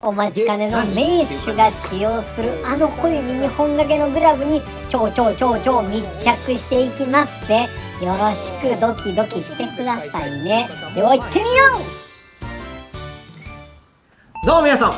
お待ちかねの名手が使用するあの小指2本掛けのグラブに超超超超密着していきますでよろしくドキドキしてくださいね。では行ってみよう。どうも皆さん。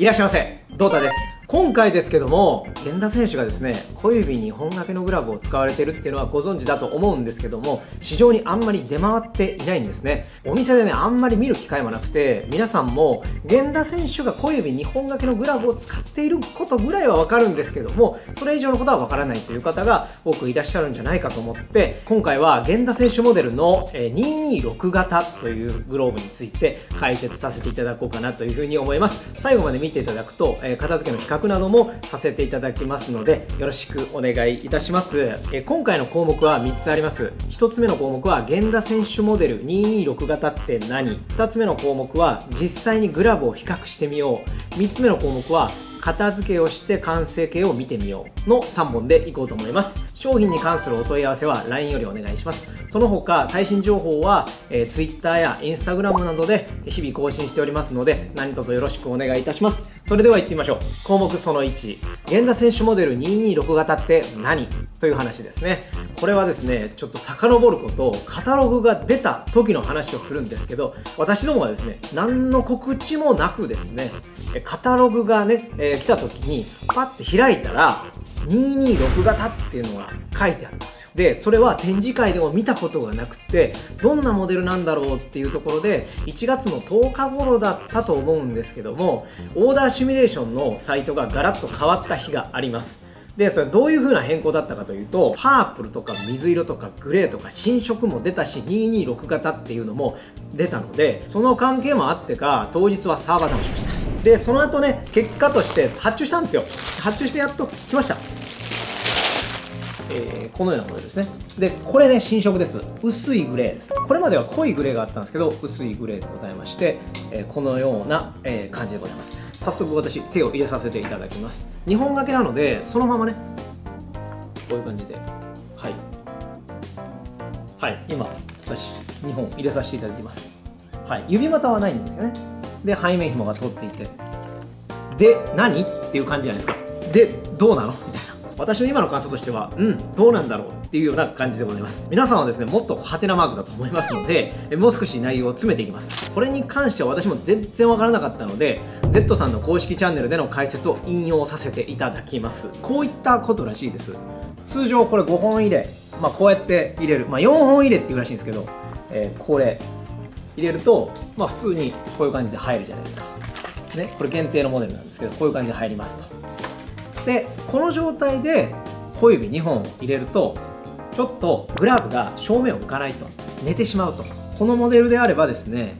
いらっしゃいませ。ドータです。今回ですけども源田選手がですね小指に本掛けのグラブを使われてるっていうのはご存知だと思うんですけども市場にあんまり出回っていないんですね。お店でねあんまり見る機会もなくて皆さんも源田選手が小指2本掛けのグラブを使っていることぐらいはわかるんですけどもそれ以上のことはわからないという方が多くいらっしゃるんじゃないかと思って今回は源田選手モデルの226型というグローブについて解説させていただこうかなというふうに思います。最後まで見ていただくと片付けの比較などもさせていただきますのでよろしくお願いいたします。え今回の項目は3つあります。1つ目の項目は源田選手モデル226型って何？2つ目の項目は実際にグラブを比較してみよう。3つ目の項目は片付けをして完成形を見てみよう。の3本でいこうと思います。商品に関するお問い合わせは LINE よりお願いします。その他最新情報は、えー、Twitter や Instagram などで日々更新しておりますので何卒よろしくお願いいたします。それでは行ってみましょう。項目その1源田選手モデル226型って何？という話ですね。これはですねちょっと遡ることカタログが出た時の話をするんですけど私どもはですね何の告知もなくですねカタログがね、えー、来た時にパッて開いたら226型っていうのが書いてあるんですよ。でそれは展示会でも見たことがなくてどんなモデルなんだろうっていうところで1月の10日頃だったと思うんですけどもオーダーシミュレーションのサイトがガラッと変わった日があります。でそれどういう風な変更だったかというとパープルとか水色とかグレーとか新色も出たし226型っていうのも出たのでその関係もあってか当日はサーバーダウンしました。でその後ね結果として発注したんですよ。発注してやっと来ました。えー、このようなものですね。でこれね新色です。薄いグレーです。これまでは濃いグレーがあったんですけど薄いグレーでございまして、えー、このような、えー、感じでございます。早速私手を入れさせていただきます。2本掛けなのでそのままねこういう感じで。はい。はい今私2本入れさせていただきます。はい指股はないんですよね。で背面紐が通っていて。で何？っていう感じじゃないですか。でどうなの？みたいな。私の今の感想としてはうんどうなんだろう？っていうような感じでございます。皆さんはですねもっとハテナマークだと思いますのでもう少し内容を詰めていきます。これに関しては私も全然わからなかったので Z さんの公式チャンネルでの解説を引用させていただきます。こういったことらしいです。通常これ5本入れまあこうやって入れる。まあ4本入れっていうらしいんですけど、えー、これ入れると、まあ、普通にこういう感じで入るじゃないですか、ね、これ限定のモデルなんですけどこういう感じで入りますと。でこの状態で小指2本を入れるとちょっとグラブが正面を向かないと寝てしまうと。このモデルであればですね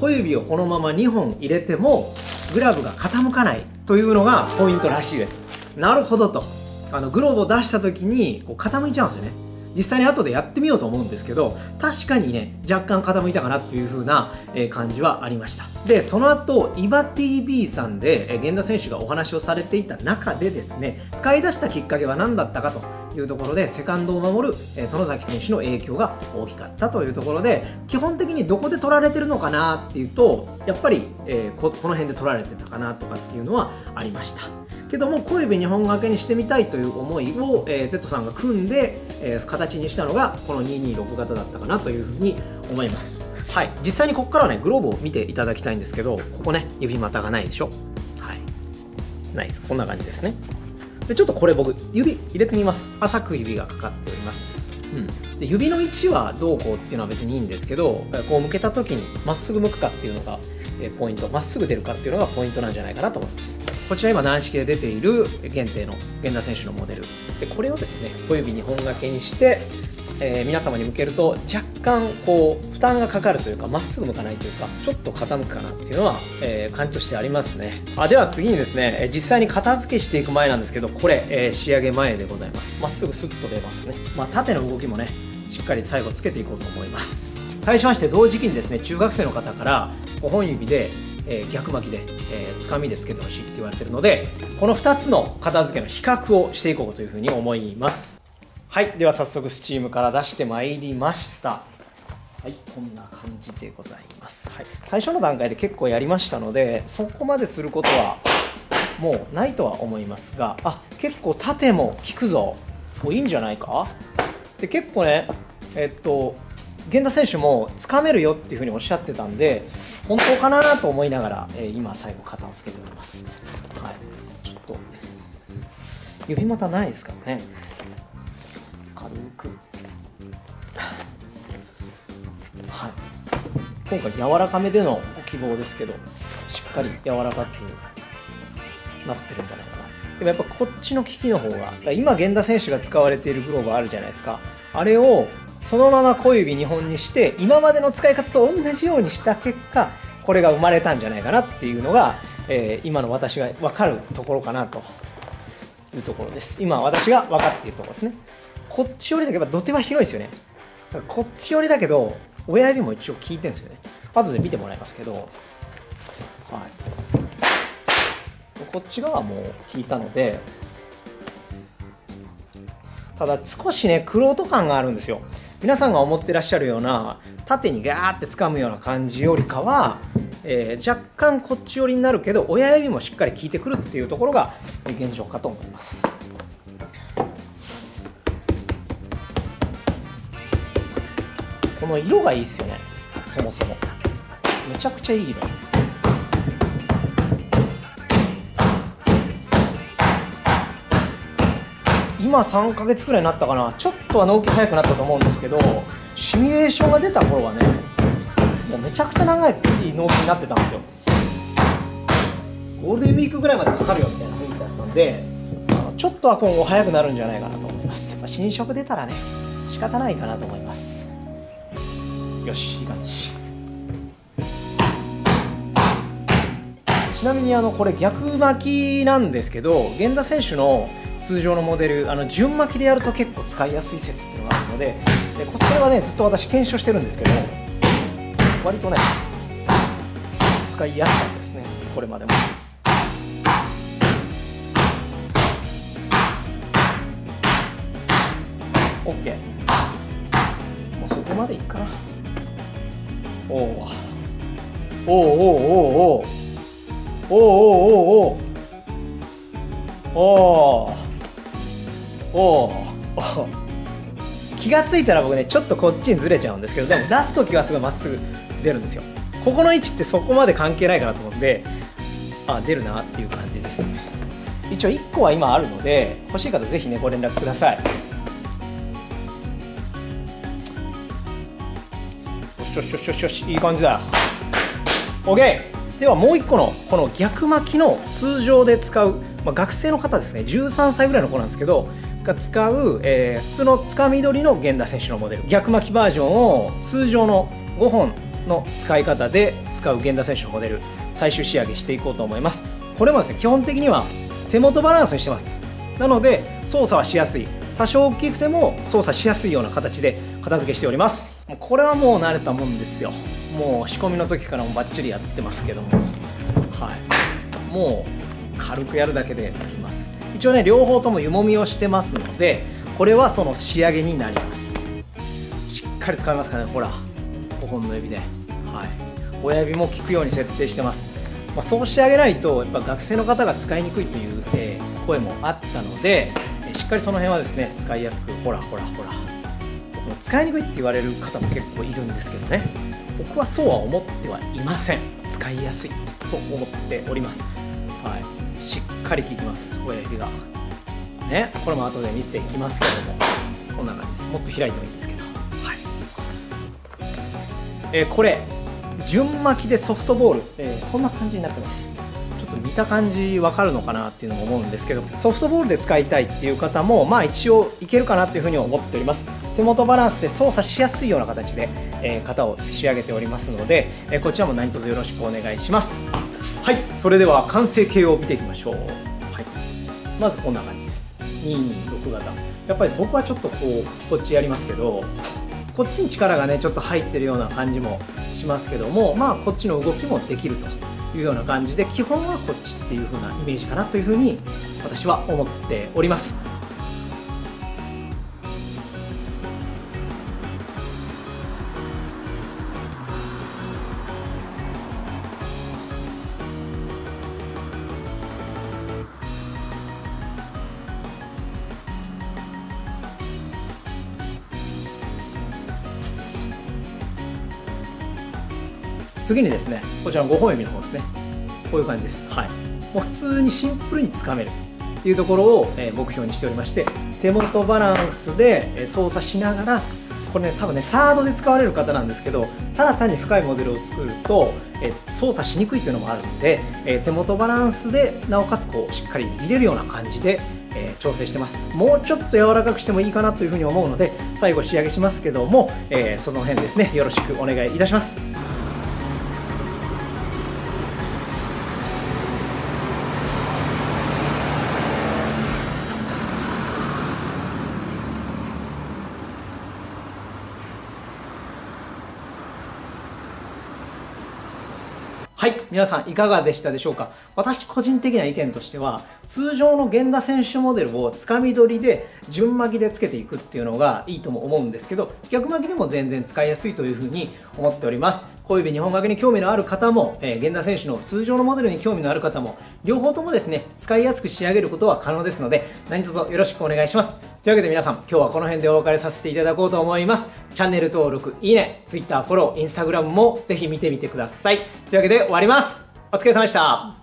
小指をこのまま2本入れてもグラブが傾かないというのがポイントらしいです。なるほどと。あのグローブを出した時にこう傾いちゃうんですよね。実際に後でやってみようと思うんですけど確かにね若干傾いたかなっていう風な感じはありました。でその後イバ TV さんで源田選手がお話をされていた中でですね使い出したきっかけは何だったかというところでセカンドを守る殿崎選手の影響が大きかったというところで基本的にどこで取られてるのかなっていうとやっぱり、え、この辺で取られてたかなとかっていうのはありました。けども小指2本掛けにしてみたいという思いを、えー、Z さんが組んで、えー、形にしたのがこの226型だったかなというふうに思います。はい。実際にここからねグローブを見ていただきたいんですけどここね指股がないでしょ。はい。ないですこんな感じですね。でちょっとこれ僕指入れてみます。浅く指がかかっております。うん、で指の位置はどうこうっていうのは別にいいんですけどこう向けた時にまっすぐ向くかっていうのがポイント。まっすぐ出るかっていうのがポイントなんじゃないかなと思います。こちら今軟式で出ている限定の源田選手のモデル。でこれをですね小指2本掛けにして、えー、皆様に向けると若干こう負担がかかるというかまっすぐ向かないというかちょっと傾くかなっていうのは、えー、感じとしてありますね。あでは次にですね実際に片付けしていく前なんですけどこれ、えー、仕上げ前でございます。まっすぐスッと出ますね、まあ、縦の動きもねしっかり最後つけていこうと思います。対しまして同時期にですね中学生の方から5本指で、えー、逆巻きで、えー、つかみでつけてほしいって言われてるのでこの2つの片付けの比較をしていこうというふうに思います。はいでは早速スチームから出してまいりました。はいこんな感じでございます、はい、最初の段階で結構やりましたのでそこまですることはもうないとは思いますがあ結構縦も効くぞ。もういいんじゃないか？で結構ねえっと源田選手もつかめるよっていうふうにおっしゃってたんで本当かなと思いながら、えー今最後肩をつけております、はい、ちょっと指股ないですからね。軽く。はい。今回柔らかめでのご希望ですけどしっかり柔らかくなってるんじゃないかな。でもやっぱこっちの機器の方が今源田選手が使われているグローブあるじゃないですか。あれをそのまま小指2本にして今までの使い方と同じようにした結果これが生まれたんじゃないかなっていうのが、えー今の私が分かるところかなというところです。今私が分かっているところですね。こっち寄りだけど土手は広いですよね。こっち寄りだけど親指も一応効いてるんですよね。後で見てもらいますけど。はい。こっち側も効いたのでただ少しねクロート感があるんですよ。皆さんが思ってらっしゃるような縦にガーって掴むような感じよりかは、えー若干こっち寄りになるけど親指もしっかり効いてくるっていうところが現状かと思います。この色がいいっすよね。そもそも。めちゃくちゃいい色。今3ヶ月くらいになったかな。ちょっとは納期早くなったと思うんですけどシミュレーションが出た頃はねもうめちゃくちゃ長い納期になってたんですよ。ゴールデンウィークぐらいまでかかるよみたいな雰囲気だったんでちょっとは今後早くなるんじゃないかなと思います。やっぱ新色出たらね仕方ないかなと思います。よしいい感じ。ちなみにあのこれ逆巻きなんですけど源田選手の通常のモデルあの順巻きでやると結構使いやすい説っていうのがあるのででこれはねずっと私検証してるんですけど割とね使いやすかったですね。これまでも。OK もうそこまでいいかな。おおおおおおおおおおおおおおおお気がついたら僕ねちょっとこっちにずれちゃうんですけどでも出す時はすごいまっすぐ出るんですよ。ここの位置ってそこまで関係ないかなと思ってあ出るなっていう感じです。ね一応1個は今あるので欲しい方ぜひねご連絡ください。よしよしよしよしよしいい感じだ。OK ではもう1個のこの逆巻きの通常で使う、まあ、学生の方ですね。13歳ぐらいの子なんですけどが使う、えー、素のつかみ取りの源田選手のモデル。逆巻きバージョンを通常の5本の使い方で使う源田選手のモデル。最終仕上げしていこうと思います。これもですね基本的には手元バランスにしてます。なので操作はしやすい。多少大きくても操作しやすいような形で片付けしております。これはもう慣れたもんですよ。もう仕込みの時からもバッチリやってますけども。はい。もう軽くやるだけでつきます。一応ね両方とも湯もみをしてますのでこれはその仕上げになります。しっかり使いますかねほら。5本の指ではい。親指も効くように設定してます、まあ、そうしてあげないとやっぱ学生の方が使いにくいという、えー声もあったので、しっかりその辺はですね使いやすくほらほらほら。使いにくいって言われる方も結構いるんですけどね。僕はそうは思ってはいません。使いやすいと思っております。はい。しっかり効いてます親指が。ね。これも後で見せていきますけども。こんな感じです。もっと開いてもいいんですけど。はい。えーこれ順巻きでソフトボール、えーこんな感じになってます。ちょっと見た感じわかるのかなっていうのも思うんですけど。ソフトボールで使いたいっていう方もまあ一応いけるかなっていうふうに思っております。手元バランスで操作しやすいような形で、えー型を仕上げておりますので、えーこちらも何卒よろしくお願いしますはいそれでは完成形を見ていきましょう、はい、まずこんな感じです。226型やっぱり僕はちょっとこうこっちやりますけどこっちに力がねちょっと入ってるような感じもしますけどもまあこっちの動きもできるというような感じで基本はこっちっていう風なイメージかなという風に私は思っております。次にですねこちらの5本指の方ですね。こういう感じです。はい。もう普通にシンプルにつかめる。っていうところを、目標にしておりまして手元バランスで、操作しながらこれね多分ねサードで使われる方なんですけどただ単に深いモデルを作ると、え操作しにくいっていうのもあるので、え手元バランスでなおかつこうしっかり握れるような感じで、え調整してます。もうちょっと柔らかくしてもいいかなというふうに思うので最後仕上げしますけども、えその辺ですねよろしくお願いいたします。はい皆さんいかがでしたでしょうか？私個人的な意見としては通常の源田選手モデルをつかみ取りで順巻きでつけていくっていうのがいいとも思うんですけど逆巻きでも全然使いやすいというふうに思っております。小指2本掛けに興味のある方も、えー、源田選手の通常のモデルに興味のある方も両方ともですね使いやすく仕上げることは可能ですので何卒よろしくお願いします。というわけで皆さん今日はこの辺でお別れさせていただこうと思います。チャンネル登録いいね Twitter フォロー Instagram もぜひ見てみてください。というわけで終わります。お疲れ様でした。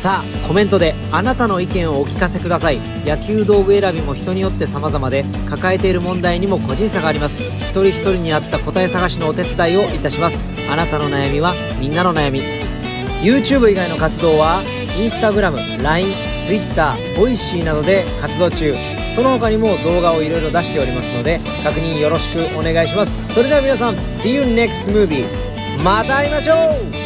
さあコメントであなたの意見をお聞かせください。野球道具選びも人によって様々で抱えている問題にも個人差があります。一人一人に合った答え探しのお手伝いをいたします。あなたの悩みはみんなの悩み。YouTube 以外の活動は Instagram、LINE、Twitter、Voicy などで活動中。その他にも動画をいろいろ出しておりますので確認よろしくお願いします。それでは皆さん See you next movie また会いましょう。